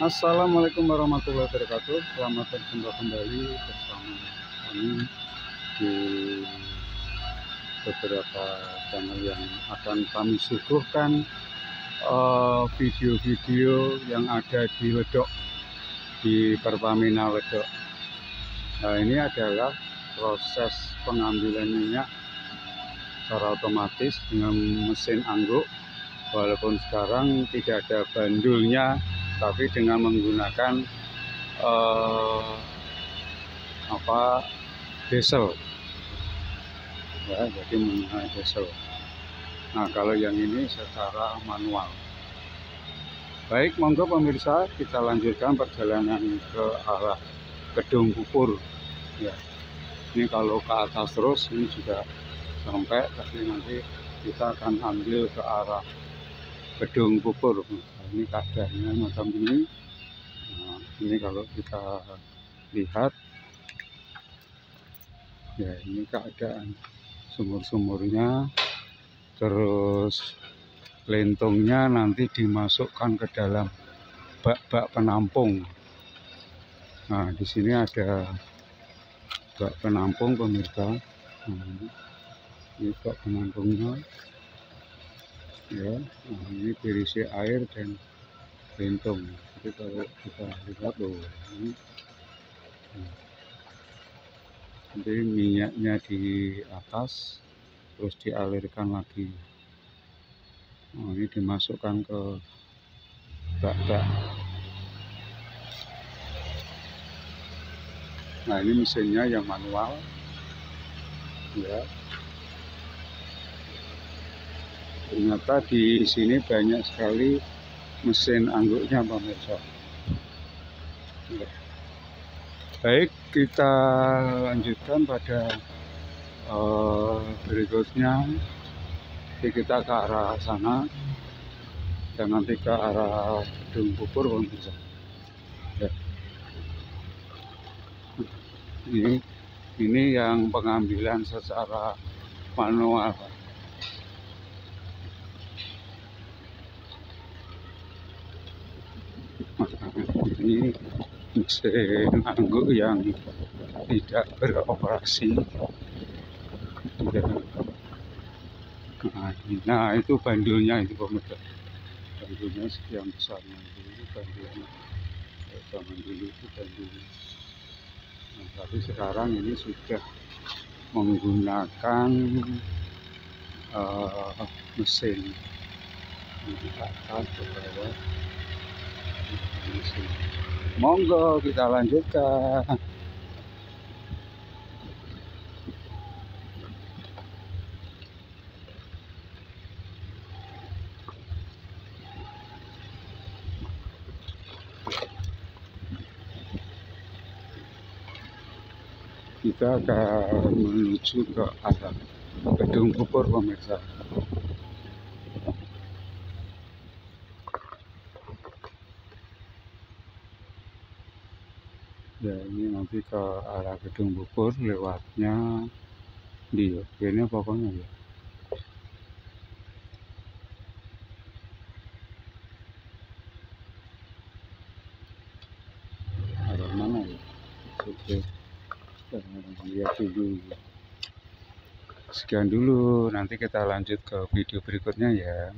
Assalamualaikum warahmatullahi wabarakatuh. Selamat berjumpa kembali bersama kami di beberapa channel yang akan kami suguhkan eh, video-video uh, yang ada di Wedok di Pertamina Wedok. Nah ini adalah proses pengambilan minyak secara otomatis dengan mesin angguk. Walaupun sekarang tidak ada bandulnya tapi dengan menggunakan uh, apa diesel. Ya jadi menggunakan diesel. Nah kalau yang ini secara manual. Baik monggo pemirsa kita lanjutkan perjalanan ke arah gedung kupur ya ini kalau ke atas terus ini juga sampai tapi nanti kita akan ambil ke arah gedung kupur ini keadaannya macam ini nah, ini kalau kita lihat ya ini keadaan sumur-sumurnya. Terus lentongnya nanti dimasukkan ke dalam bak-bak penampung. Nah di sini ada bak penampung pemirsa. Nah, ini bak penampungnya ya nah, ini berisi air dan lintong jadi kalau kita lihat loh ini nah, nanti minyaknya di atas terus dialirkan lagi. Nah, ini dimasukkan ke bak-bak. Nah ini mesinnya yang manual. Ya ternyata di sini banyak sekali mesin angguknya pemirsa baik kita lanjutkan pada uh, berikutnya. Jadi kita ke arah sana. Dan nanti ke arah gedung bubur pemirsa ya. ini ini yang pengambilan secara manual ini mesin angguk yang tidak beroperasi. Nah, itu bandulnya itu pemirsa bandulnya sekian besarnya itu bandulnya zaman dulu itu bandulnya. Nah, tapi sekarang ini sudah menggunakan uh, mesin. Di atas ke bawah monggo kita lanjutkan. Kita akan menuju ke arah gedung kupur pemirsa ya ini nanti ke arah gedung bubur lewatnya di ini pokoknya ya. Arah mana ya? Oke. Dulu. Sekian dulu. Nanti kita lanjut ke video berikutnya ya